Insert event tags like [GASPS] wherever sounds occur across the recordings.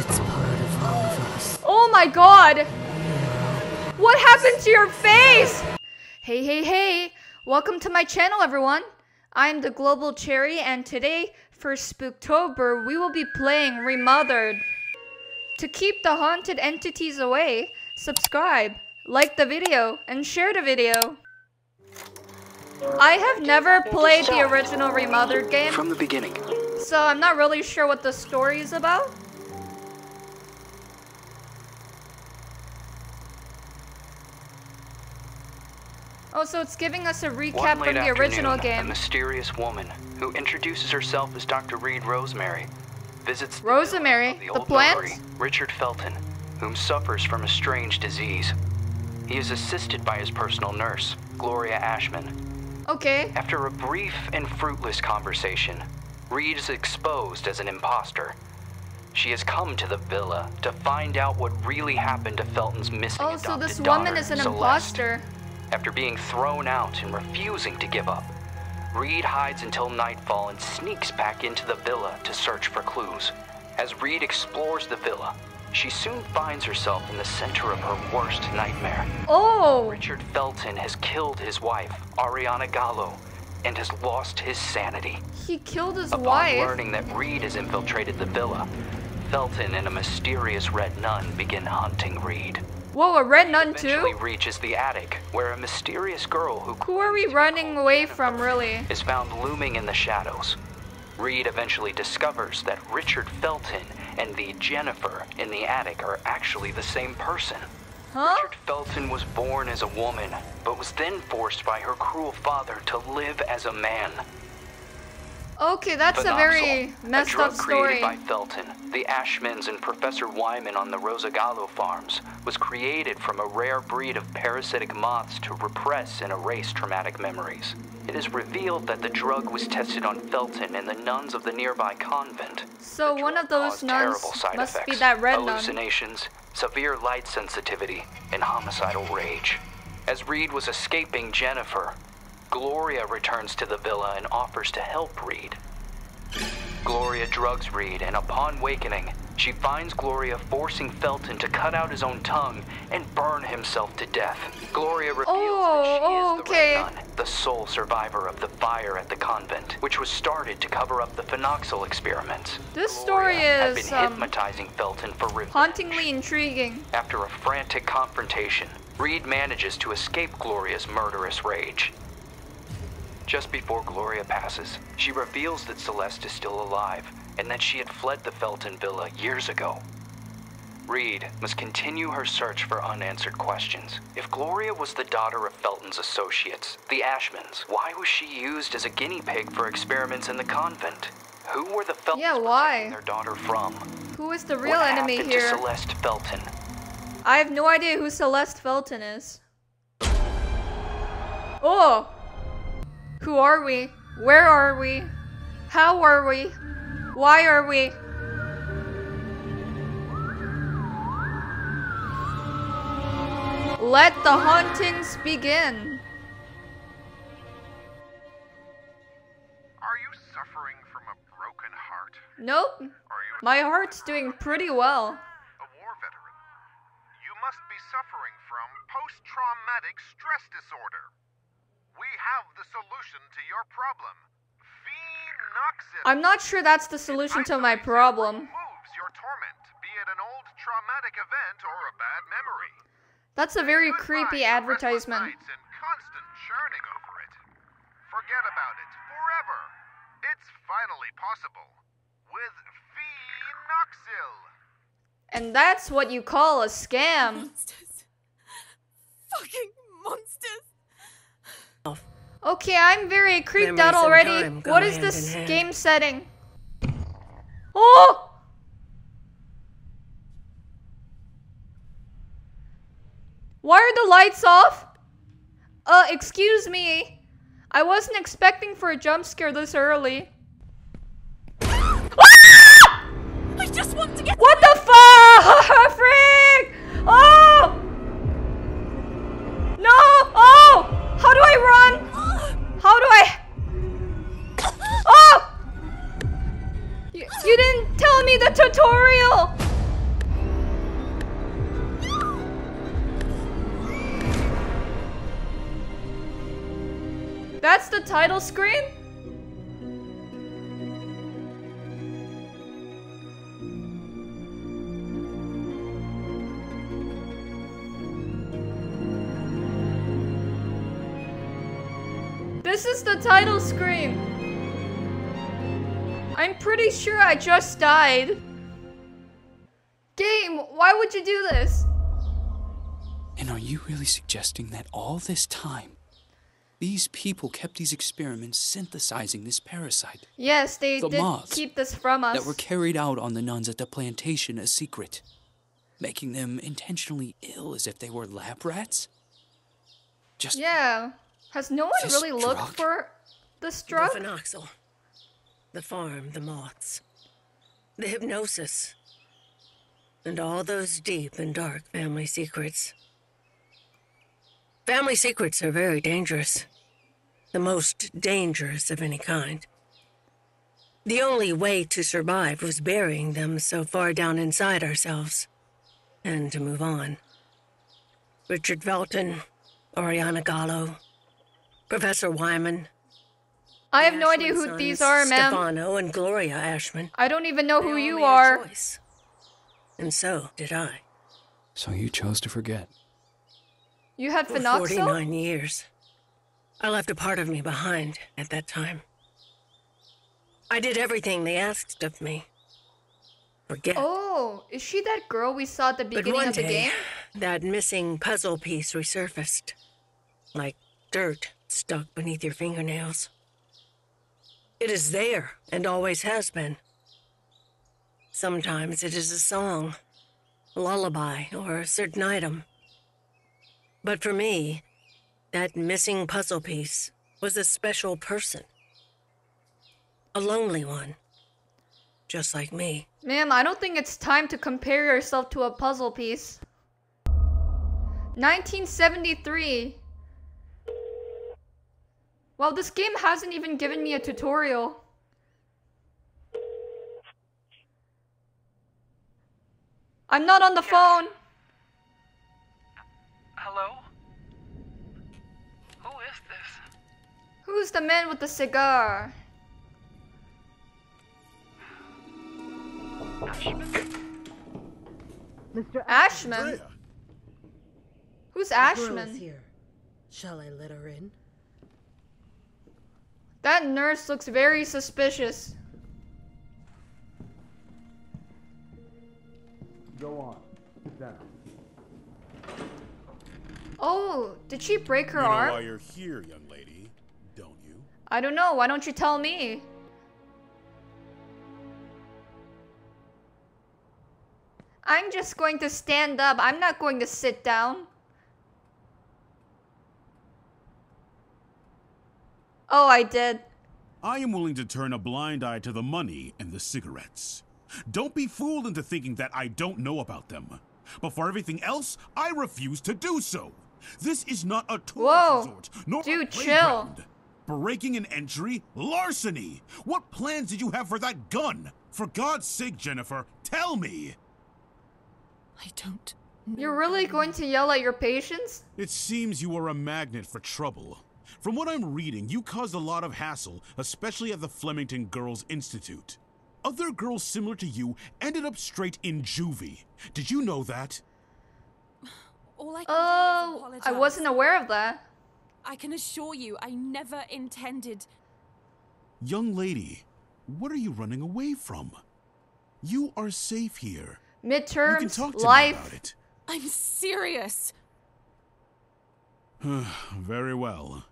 It's part of all of us. Oh my god! What happened to your face? Hey, hey, hey! Welcome to my channel, everyone! I'm the Global Cherry, and today, for Spooktober, we will be playing Remothered. To keep the haunted entities away, subscribe, like the video, and share the video. I have never played the original Remothered game, From the beginning, so I'm not really sure what the story is about. Oh, so it's giving us a recap from the original afternoon, a mysterious woman who introduces herself as Dr. Reed Rosemary visits Rosemary, the, the old plant? Richard Felton, whom suffers from a strange disease. He is assisted by his personal nurse, Gloria Ashman. Okay. After a brief and fruitless conversation, Reed is exposed as an imposter. She has come to the villa to find out what really happened to Felton's missing Oh, so this woman is an Celeste. imposter. After being thrown out and refusing to give up, Reed hides until nightfall and sneaks back into the villa to search for clues. As Reed explores the villa, she soon finds herself in the center of her worst nightmare. Oh! Richard Felton has killed his wife, Ariana Gallo, and has lost his sanity. He killed his Upon wife. learning that Reed has infiltrated the villa, Felton and a mysterious red nun begin hunting Reed. Whoa, a red nun Eventually too? reaches the attic, where a mysterious girl who Who are we running away from, really? is found looming in the shadows. Reed eventually discovers that Richard Felton and the Jennifer in the attic are actually the same person. Huh? Richard Felton was born as a woman, but was then forced by her cruel father to live as a man. Okay, that's a very messed a drug up story. created by Felton, the Ashmans, and Professor Wyman on the Rosagallo farms, was created from a rare breed of parasitic moths to repress and erase traumatic memories. It is revealed that the drug was tested on Felton and the nuns of the nearby convent. So one of those nuns must be effects, that red nun. hallucinations, severe light sensitivity, and homicidal rage. As Reed was escaping Jennifer, Gloria returns to the villa and offers to help Reed. Gloria drugs Reed, and upon wakening, she finds Gloria forcing Felton to cut out his own tongue and burn himself to death. Gloria reveals Oh, that she oh, is the okay. Red Nun, the sole survivor of the fire at the convent, which was started to cover up the phenoxyl experiments. This story Gloria had is, been um, hypnotizing Felton for revenge. Hauntingly intriguing. After a frantic confrontation, Reed manages to escape Gloria's murderous rage. Just before Gloria passes, she reveals that Celeste is still alive and that she had fled the Felton Villa years ago. Reed must continue her search for unanswered questions. If Gloria was the daughter of Felton's associates, the Ashmans, why was she used as a guinea pig for experiments in the convent? Who were the Feltons Yeah, why? their daughter from? Who is the real what enemy happened here? to Celeste Felton? I have no idea who Celeste Felton is. Oh! Who are we? Where are we? How are we? Why are we? Let the hauntings begin. Are you suffering from a broken heart? Nope. Are you My heart's doing pretty well. a war veteran? You must be suffering from post traumatic stress disorder. We have the solution to your problem. Phenoxyl. I'm not sure that's the solution to my problem. Removes your torment, be it an old traumatic event or a bad memory. That's a very Goodbye creepy advertisement. and constant churning over it. Forget about it forever. It's finally possible with Phenoxyl. And that's what you call a scam. Monsters. Fucking monsters. Okay, I'm very creeped Memories out already. What is this game setting? Oh! Why are the lights off? Uh, excuse me. I wasn't expecting for a jump scare this early. Ah! I just want to get. What the fuck? [LAUGHS] Freak! Oh! No! Oh! How do I run? You didn't tell me the tutorial! That's the title screen? This is the title screen! I'm pretty sure I just died. Game, why would you do this? And are you really suggesting that all this time, these people kept these experiments synthesizing this parasite Yes, they The did moths keep this from us. that were carried out on the nuns at the plantation a secret, making them intentionally ill as if they were lab rats? Just yeah. Has no one This really looked for this drug? The phenoxyl. The farm, the moths. The hypnosis. And all those deep and dark family secrets. Family secrets are very dangerous. The most dangerous of any kind. The only way to survive was burying them so far down inside ourselves. And to move on. Richard Felton, Oriana Gallo, Professor Wyman, I have no idea who these are, ma'am. Stefano and Gloria Ashman. I don't even know They who you are. choice. And so did I. so you chose to forget. You had For phenoxyl? 49 years. I left a part of me behind at that time. I did everything they asked of me. Forget. Oh, is she that girl we saw at the but beginning one of the day, game? that missing puzzle piece resurfaced. Like dirt stuck beneath your fingernails. It is there and always has been. Sometimes it is a song, a lullaby, or a certain item. But for me, that missing puzzle piece was a special person. A lonely one. Just like me. Ma'am, I don't think it's time to compare yourself to a puzzle piece. 1973. Well, this game hasn't even given me a tutorial. I'm not on the phone. Hello? Who is this? Who's the man with the cigar? Ashman? Mr. Ashman? Who's Girl is Ashman? here. Shall I let her in? That nurse looks very suspicious. Go on. Down. Oh, did she break her you know arm? why you're here, young lady, don't you? I don't know. Why don't you tell me? I'm just going to stand up. I'm not going to sit down. Oh, I did. I am willing to turn a blind eye to the money and the cigarettes. Don't be fooled into thinking that I don't know about them. But for everything else, I refuse to do so. This is not a tourist Whoa. resort, nor Dude, a chill. playground. Breaking an entry, larceny. What plans did you have for that gun? For God's sake, Jennifer, tell me. I don't. You're really going to yell at your patients? It seems you are a magnet for trouble. From what I'm reading, you caused a lot of hassle, especially at the Flemington Girls Institute. Other girls similar to you ended up straight in juvie. Did you know that? All I can do is Oh. I wasn't aware of that. I can assure you, I never intended. Young lady, what are you running away from? You are safe here. You can Midterms, talk to me life. about it. I'm serious. [SIGHS] Very well.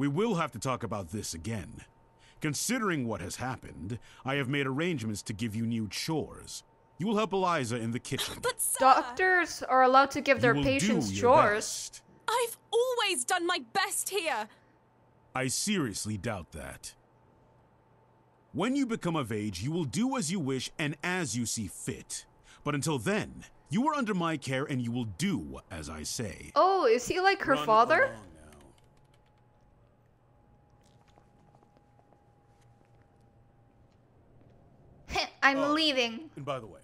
We will have to talk about this again. Considering what has happened, I have made arrangements to give you new chores. You will help Eliza in the kitchen. [LAUGHS] But sir, Doctors are allowed to give You their will patients do your chores. best. I've always done my best here. I seriously doubt that. When you become of age, you will do as you wish and as you see fit. But until then, you are under my care and you will do as I say. Oh, is he like her Run father? along now. I'm Oh. leaving. And by the way,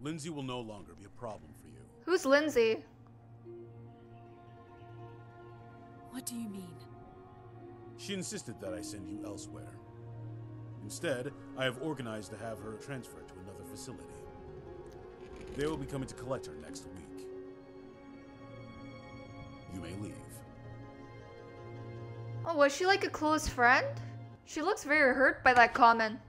Lindsay will no longer be a problem for you. Who's Lindsay? What do you mean? She insisted that I send you elsewhere. Instead, I have organized to have her transferred to another facility. They will be coming to collect her next week. You may leave. Oh, was she like a close friend? She looks very hurt by that comment.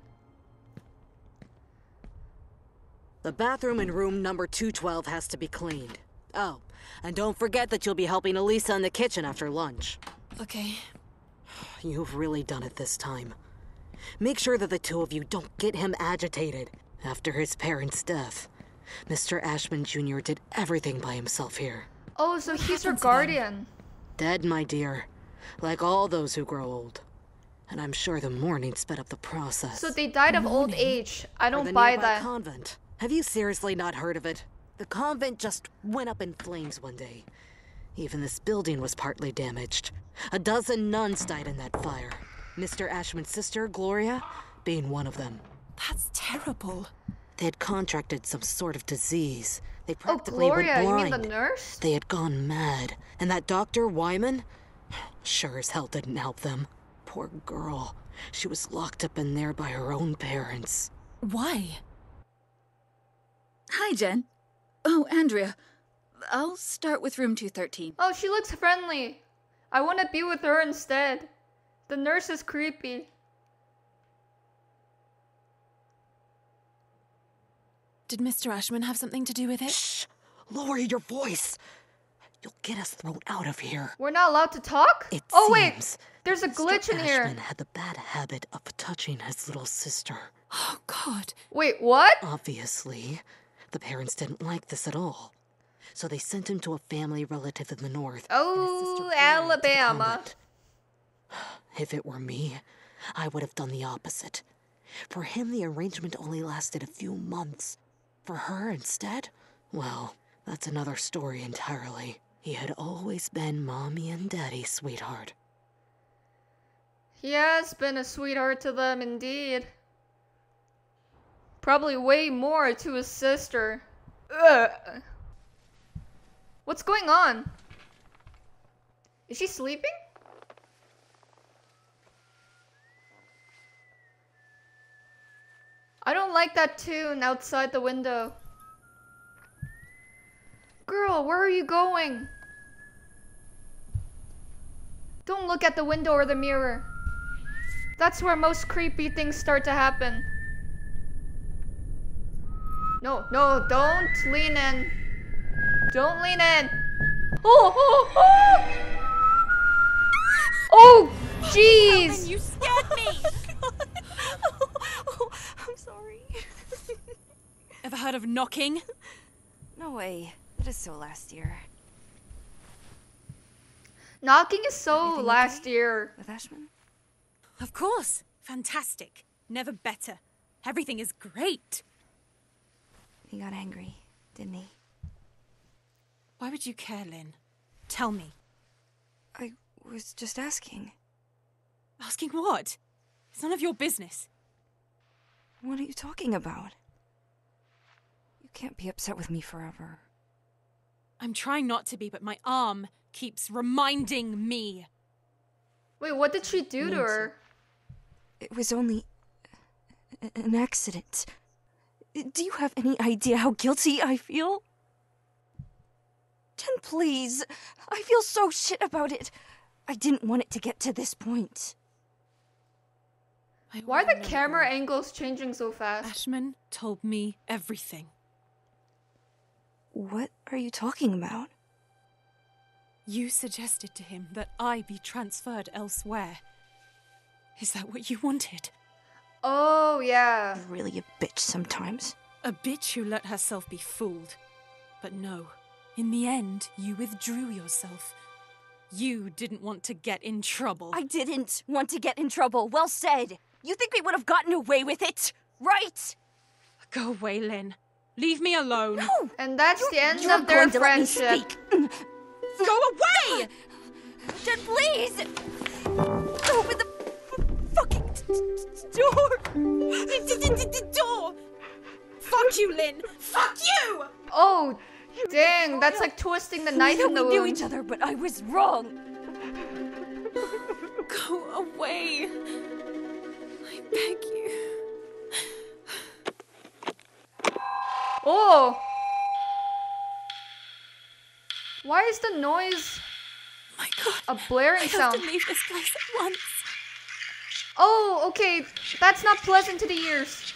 The bathroom in room number 212 has to be cleaned. Oh, and don't forget that you'll be helping Elisa in the kitchen after lunch. Okay. [SIGHS] You've really done it this time. Make sure that the two of you don't get him agitated after his parents' death. Mr. Ashman Jr. did everything by himself here. Oh, so he's her happened to them? guardian. Dead, my dear. Like all those who grow old. And I'm sure the mourning sped up the process. So they died of old age. I don't buy that. convent. Have you seriously not heard of it? The convent just went up in flames one day. Even this building was partly damaged. A dozen nuns died in that fire. Mr. Ashman's sister, Gloria, being one of them. That's terrible. They had contracted some sort of disease. They practically Oh, practically Gloria, you mean the nurse? They had gone mad. And that Dr. Wyman? [SIGHS] Sure as hell didn't help them. Poor girl. She was locked up in there by her own parents. Why? Hi, Jen. Oh, Andrea. I'll start with room 213. Oh, she looks friendly. I want to be with her instead. The nurse is creepy. Did Mr. Ashman have something to do with it? Shh! Lower your voice! You'll get us thrown out of here. We're not allowed to talk? It oh, wait. seems There's a Mr. glitch in here. Ashman had the bad habit of touching his little sister. Oh, God. Wait, what? Obviously, the parents didn't like this at all. So they sent him to a family relative in the north. and his sister Oh, Alabama. [SIGHS] If it were me, I would have done the opposite. For him, the arrangement only lasted a few months. For her, instead, well, that's another story entirely. He had always been mommy and daddy's sweetheart. He has been a sweetheart to them indeed. Probably way more to his sister. Ugh. What's going on? Is she sleeping? I don't like that tune outside the window. Girl, where are you going? Don't look at the window or the mirror. That's where most creepy things start to happen. No, no, don't lean in. Don't lean in. Oh, oh, oh! Oh, jeez! You scared me! [LAUGHS] Oh, oh, I'm sorry. [LAUGHS] Ever heard of knocking? No way. That is so last year. Knocking is so Everything last okay? year. With Ashman? Of course. Fantastic. Never better. Everything is great. He got angry, didn't he? Why would you care, Lynn? Tell me. I was just asking. Asking what? It's none of your business. What are you talking about? You can't be upset with me forever. I'm trying not to be, but my arm keeps reminding me. Wait, what did she do to her? It was only an accident. Do you have any idea how guilty I feel? Jen, please. I feel so shit about it. I didn't want it to get to this point. I Why are the camera more. angles changing so fast? Ashman told me everything. What are you talking about? You suggested to him that I be transferred elsewhere. Is that what you wanted? Oh, yeah. You're really a bitch sometimes. A bitch who let herself be fooled. But no, in the end, you withdrew yourself. You didn't want to get in trouble. I didn't want to get in trouble. Well said. You think we would have gotten away with it, right? Go away, Lynn. Leave me alone. No! And that's the end of their going to let me friendship. Mm. Go away! Jen, please! Open the fucking d- door! Door! Fuck you, Lynn! Fuck you! Oh, dang, that's like twisting the knife in the wound. we knew each other, but I was wrong. Go away. I beg you. Oh! Why is the noise My God. a blaring I have sound? to leave this place at once. Oh, okay. That's not pleasant to the ears.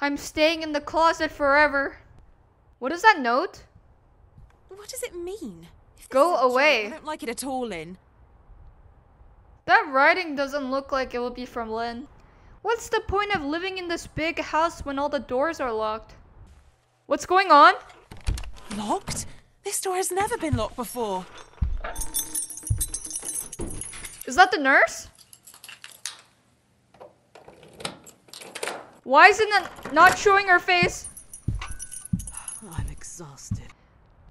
I'm staying in the closet forever. What is that note? What does it mean? If Go is a joke, away. I don't like it at all, Lynn. That writing doesn't look like it will be from Lynn. What's the point of living in this big house when all the doors are locked? What's going on? Locked? This door has never been locked before. Is that the nurse? Why isn't it not showing her face? I'm exhausted.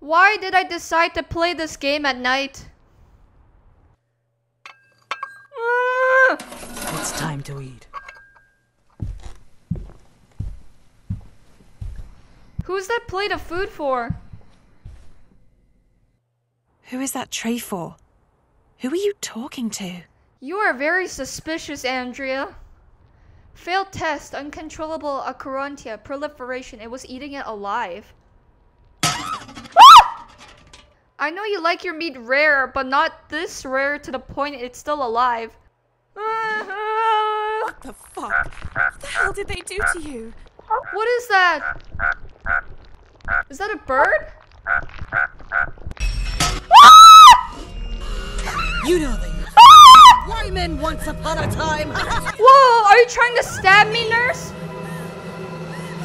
Why did I decide to play this game at night? Ah! It's time to eat. Who's that plate of food for? Who is that tray for? Who are you talking to? You are very suspicious, Andrea. Failed test, uncontrollable acherontia, proliferation. It was eating it alive. Ah! [GASPS] I know you like your meat rare, but not this rare to the point it's still alive. [LAUGHS] What the fuck? What the hell did they do to you? What is that? Is that a bird? You know they [LAUGHS] Why men once upon a time? [LAUGHS] Whoa, are you trying to stab me, nurse?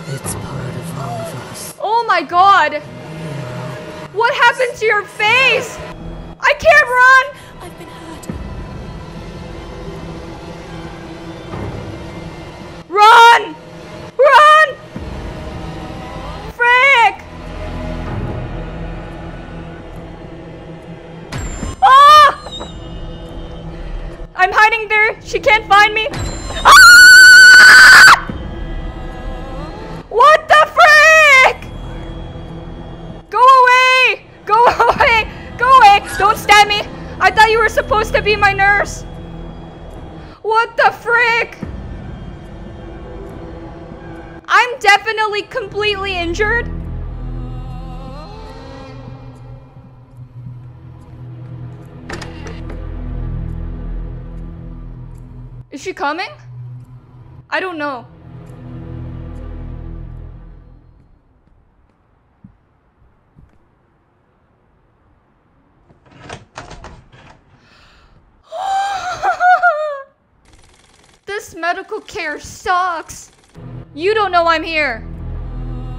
it's part of all of us. Oh my god! What happened to your face? I can't run! To be my nurse. What the frick? I'm definitely completely injured. Is she coming? I don't know. Care sucks. You don't know I'm here.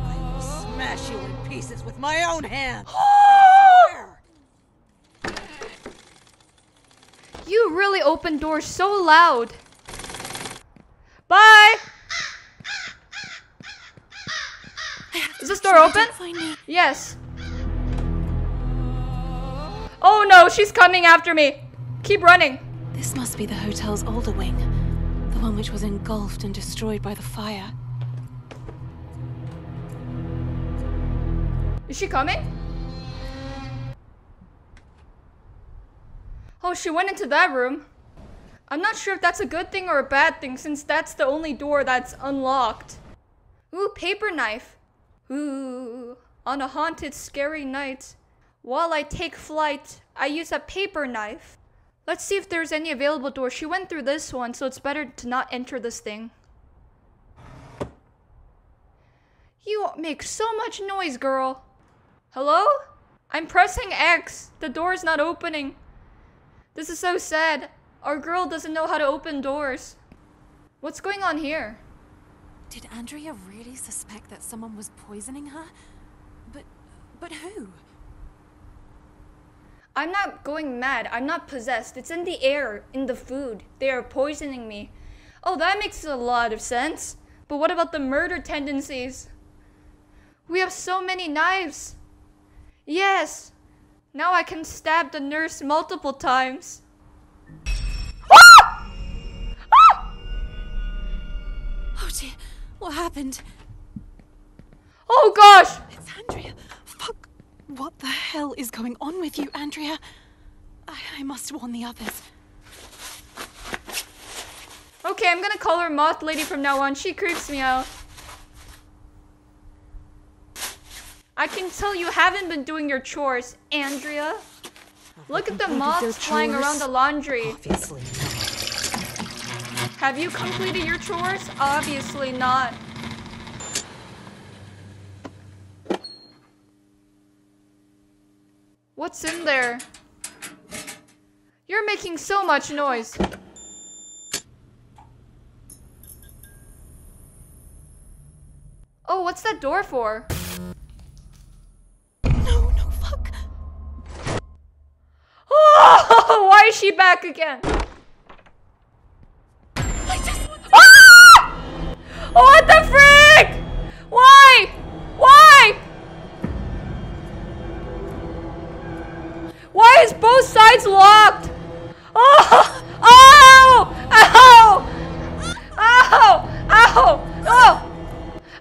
I will smash you in pieces with my own hands. [GASPS] You really open doors so loud. Bye. Is this door open? Don't find me. Yes. Oh no, she's coming after me. Keep running. This must be the hotel's older wing. One which was engulfed and destroyed by the fire. Is she coming? Oh, she went into that room. I'm not sure if that's a good thing or a bad thing since that's the only door that's unlocked. Ooh, paper knife. Ooh, on a haunted, scary night. While I take flight, I use a paper knife. Let's see if there's any available door. She went through this one, so it's better to not enter this thing. You make so much noise, girl. Hello? I'm pressing X. The door's not opening. This is so sad. Our girl doesn't know how to open doors. What's going on here? Did Andrea really suspect that someone was poisoning her? But but who? I'm not going mad. I'm not possessed. It's in the air, in the food. They are poisoning me. Oh, that makes a lot of sense. But what about the murder tendencies? We have so many knives. Yes. Now I can stab the nurse multiple times. Ah! Ah! Oh dear, what happened? Oh gosh! It's Andrea. Fuck. What the hell is going on with you, Andrea? I, I must warn the others. Okay, I'm gonna call her Moth Lady from now on. She creeps me out. I can tell you haven't been doing your chores, Andrea. Look at the moths flying around the laundry. Obviously not. Have you completed your chores? Obviously not. What's in there? You're making so much noise. Oh, what's that door for? No, no, fuck. Oh, [LAUGHS] why is she back again? I just want to. Ah! What the frick? Sides locked? Oh! Oh! Ow! Ow! Ow! Oh!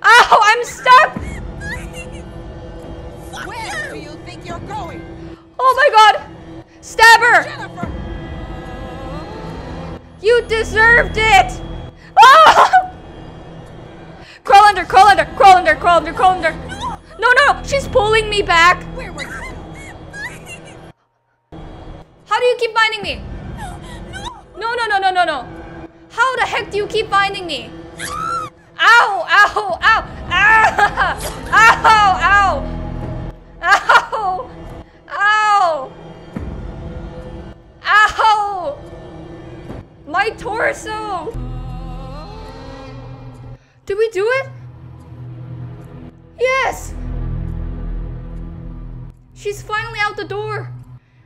Ow! I'm stuck! Where do you think you're going? Oh my god! Stab her! Jennifer! You deserved it! Ah! Crawl under, crawl under, crawl under, crawl under, crawl under. No, no, no! She's pulling me back! Where were keep finding me? No, no, no, no, no, no. How the heck do you keep finding me? Ow, ow, ow, ow, ow, ow, ow, ow, ow. My torso. Did we do it? Yes. She's finally out the door.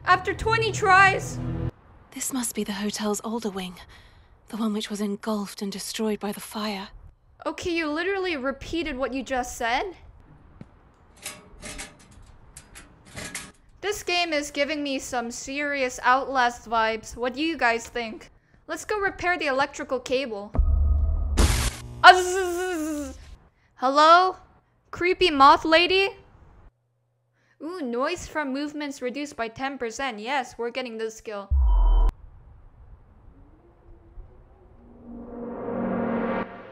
After 20 tries. This must be the hotel's older wing. The one which was engulfed and destroyed by the fire. Okay, you literally repeated what you just said. This game is giving me some serious Outlast vibes. What do you guys think? Let's go repair the electrical cable. Hello? Creepy moth lady? Ooh, noise from movements reduced by 10%. Yes, we're getting this skill.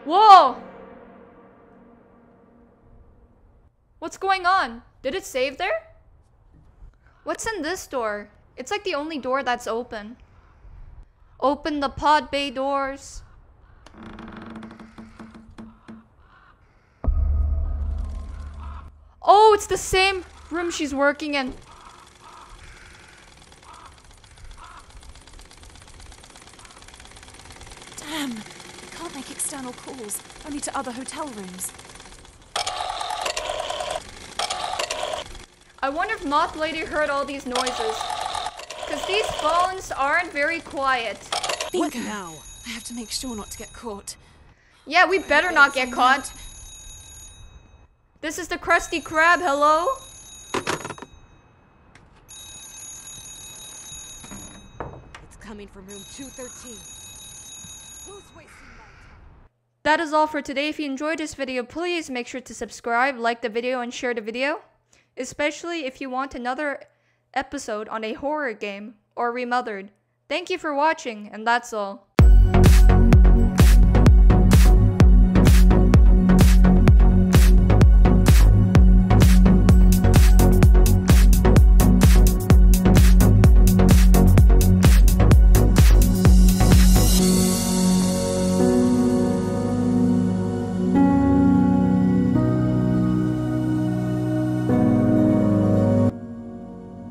Whoa! What's going on? Did it save there? What's in this door? It's like the only door that's open. Open the pod bay doors. Oh, it's the same room she's working in. Damn! Can't make external calls, only to other hotel rooms. I wonder if Moth Lady heard all these noises. Because these phones aren't very quiet. Bingo! now? I have to make sure not to get caught. Yeah, we better not get caught. This is the Krusty Krab, hello? Coming from room 213. Who's wasting my time? That is all for today. If you enjoyed this video, please make sure to subscribe, like the video, and share the video. Especially if you want another episode on a horror game or remothered. Thank you for watching, and that's all.